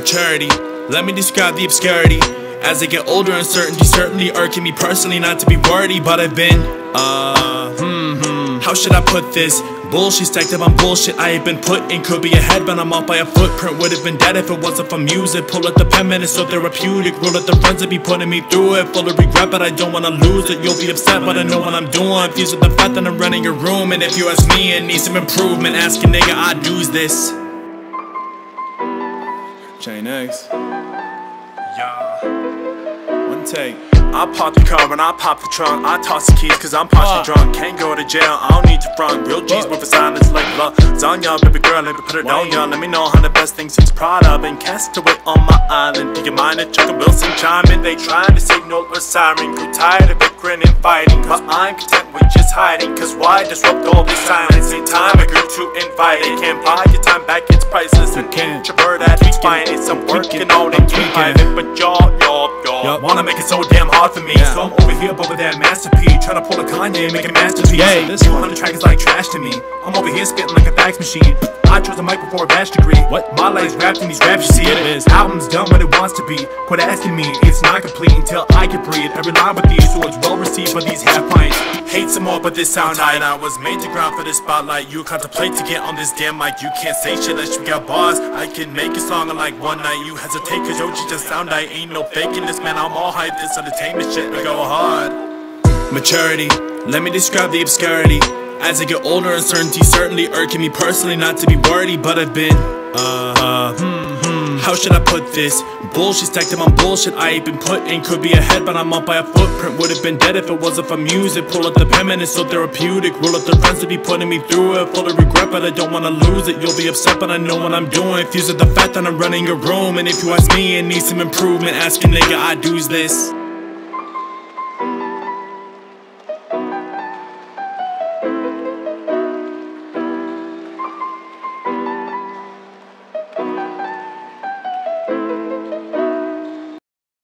Maturity, let me describe the obscurity. As I get older, uncertainty certainly irking me personally, not to be wordy, but I've been, uh, hmm, hmm. How should I put this? Bullshit stacked up on bullshit I ain't been put in. Could be a head, but I'm off by a footprint. Would have been dead if it wasn't for music. Pull up the pen, man, it's so therapeutic. Roll up the friends that be putting me through it. Full of regret, but I don't wanna lose it. You'll be upset, but I know what I'm doing. Fused with the fact that I'm running your room. And if you ask me, it needs some improvement. Ask a nigga, I do's this J-NIX. Yeah. One take I pop the car and I pop the trunk. I toss the keys cause I'm partially uh. drunk. Can't go to jail, I don't need to front. Real G's with a silence like lasagna. Baby girl, let me put it on ya. Let me know how the best things since Prada. Been cast away on my island. Do you mind a Chuck and Wilson chime in? They trying to signal a siren. Grew tired of bickering and fighting. But I'm content with just hiding. Cause why disrupt all this silence? In time I grew too invited. Can't buy your time back, it's priceless. And introvert at fine. It's I'm working on it. Private, but y'all, wanna make it so damn hard for me. Yeah. So I'm over here, but with that masterpiece, trying to pull a Kanye and make a masterpiece. Yeah, this 200 track is like trash to me. I'm over here spitting like a fax machine. I chose a mic before a bachelor degree. What? My life's wrapped in these raps, you see it. it is. Album's done what it wants to be. Quit asking me, it's not complete until I can breathe. Every line with these, so it's well received by these. Hate some more, but this sound tight. I was made to grind for this spotlight. You contemplate to get on this damn mic. You can't say shit unless you got bars. I can make a song in like one night. You hesitate cause yo, just sound I ain't no faking this, man. I'm all hype. This entertainment shit, we go hard. Maturity, let me describe the obscurity. As I get older, uncertainty certainly irking me personally, not to be wordy, but I've been, uh, uh hmm, hmm. How should I put this? Bullshit stacked up on bullshit. I ain't been put in. Could be ahead, but I'm up by a footprint. Would have been dead if it wasn't for music. Pull up the pen, and it's so therapeutic. Roll up the friends to be putting me through it. Full of regret, but I don't wanna lose it. You'll be upset, but I know what I'm doing. Fused with the fact that I'm running your room. And if you ask me, it needs some improvement. Ask a nigga, I do this